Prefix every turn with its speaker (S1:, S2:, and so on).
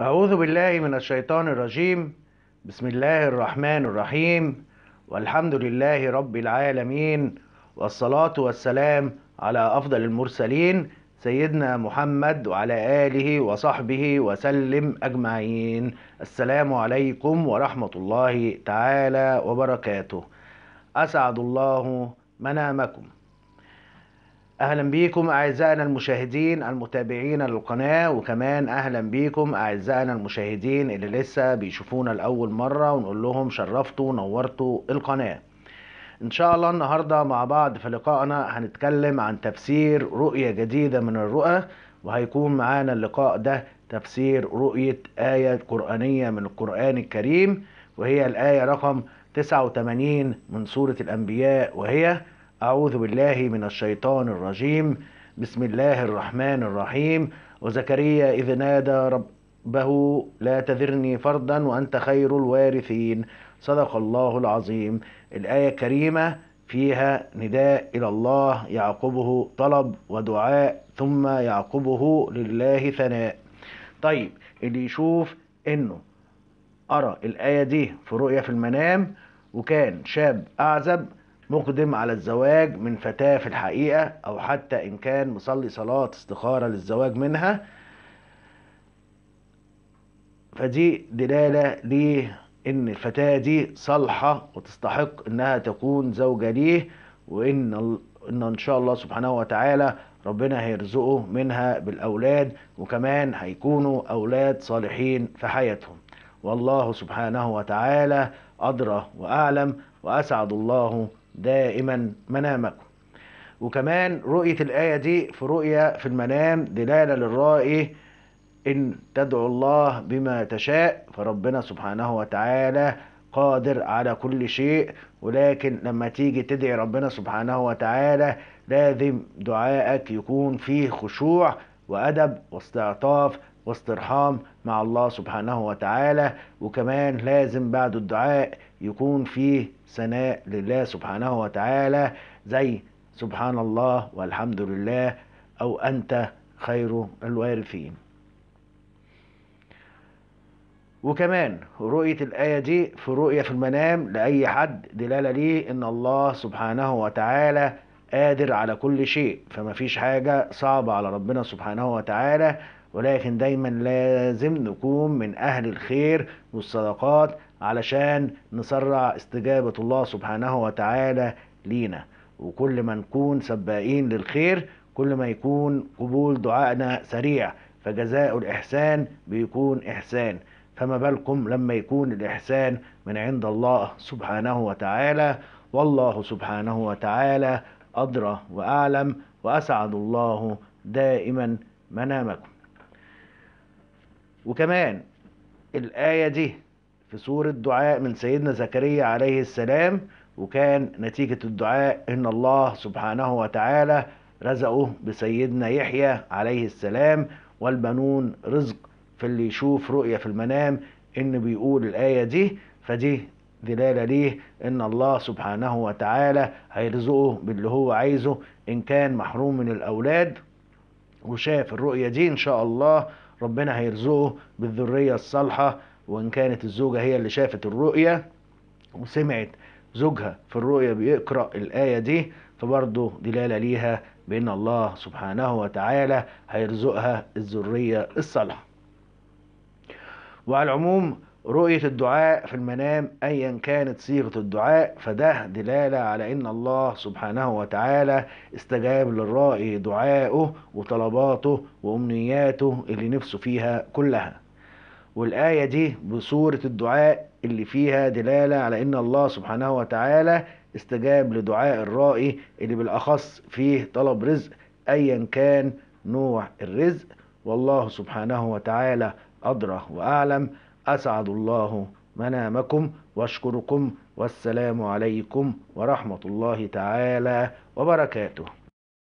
S1: أعوذ بالله من الشيطان الرجيم. بسم الله الرحمن الرحيم. والحمد لله رب العالمين. والصلاة والسلام على أفضل المرسلين سيدنا محمد وعلى آله وصحبه وسلم أجمعين. السلام عليكم ورحمة الله تعالى وبركاته. أسعد الله منامكم. أهلا بيكم أعزائنا المشاهدين المتابعين للقناة وكمان أهلا بيكم أعزائنا المشاهدين اللي لسه بيشوفونا لأول مرة ونقول لهم شرفتوا ونورتوا القناة. إن شاء الله النهاردة مع بعض في لقائنا هنتكلم عن تفسير رؤية جديدة من الرؤى وهيكون معانا اللقاء ده تفسير رؤية آية قرآنية من القرآن الكريم وهي الآية رقم 89 من سورة الأنبياء وهي أعوذ بالله من الشيطان الرجيم. بسم الله الرحمن الرحيم. وزكريا إذ نادى ربه لا تذرني فردا وأنت خير الوارثين. صدق الله العظيم. الآية الكريمة فيها نداء إلى الله يعقبه طلب ودعاء ثم يعقبه لله ثناء. طيب اللي يشوف إنه أرى الآية دي في رؤية في المنام وكان شاب أعزب مقدم على الزواج من فتاة في الحقيقة أو حتى إن كان مصلي صلاة استخارة للزواج منها. فدي دلالة إن الفتاة دي صالحة وتستحق إنها تكون زوجة ليه وإن إن إن شاء الله سبحانه وتعالى ربنا هيرزقه منها بالأولاد وكمان هيكونوا أولاد صالحين في حياتهم. والله سبحانه وتعالى أدرى وأعلم وأسعد الله دائما منامكم. وكمان رؤية الآية دي في رؤية في المنام دلالة للرائي إن تدعو الله بما تشاء فربنا سبحانه وتعالى قادر على كل شيء ولكن لما تيجي تدعي ربنا سبحانه وتعالى لازم دعائك يكون فيه خشوع وأدب واستعطاف واسترحام مع الله سبحانه وتعالى. وكمان لازم بعد الدعاء يكون فيه ثناء لله سبحانه وتعالى زي سبحان الله والحمد لله أو أنت خير الوارثين. وكمان رؤية الآية دي في رؤية في المنام لأي حد دلالة ليه إن الله سبحانه وتعالى قادر على كل شيء. فما فيش حاجة صعبة على ربنا سبحانه وتعالى. ولكن دايما لازم نكون من أهل الخير والصدقات علشان نسرع استجابة الله سبحانه وتعالى لينا. وكل ما نكون سبائين للخير كل ما يكون قبول دعائنا سريع فجزاء الإحسان بيكون إحسان. فما بالكم لما يكون الإحسان من عند الله سبحانه وتعالى؟ والله سبحانه وتعالى أدرى وأعلم وأسعد الله دائما منامكم. وكمان الآية دي في سورة دعاء من سيدنا زكريا عليه السلام وكان نتيجة الدعاء إن الله سبحانه وتعالى رزقه بسيدنا يحيى عليه السلام والبنون رزق في اللي يشوف رؤية في المنام إن بيقول الآية دي. فدي دلالة ليه إن الله سبحانه وتعالى هيرزقه باللي هو عايزه إن كان محروم من الأولاد وشاف الرؤية دي إن شاء الله ربنا هيرزقه بالذرية الصالحة وإن كانت الزوجة هي اللي شافت الرؤية وسمعت زوجها في الرؤية بيقرأ الآية دي فبرضه دلالة ليها بأن الله سبحانه وتعالى هيرزقها الذرية الصالحة. وعلى العموم رؤية الدعاء في المنام أيا كانت صيغة الدعاء فده دلالة على أن الله سبحانه وتعالى استجاب للرائي دعائه وطلباته وأمنياته اللي نفسه فيها كلها. والآية دي بصورة الدعاء اللي فيها دلالة على أن الله سبحانه وتعالى استجاب لدعاء الرائي اللي بالأخص فيه طلب رزق أيا كان نوع الرزق. والله سبحانه وتعالى أدرى وأعلم أسعد الله منامكم وأشكركم والسلام عليكم ورحمة الله تعالى وبركاته.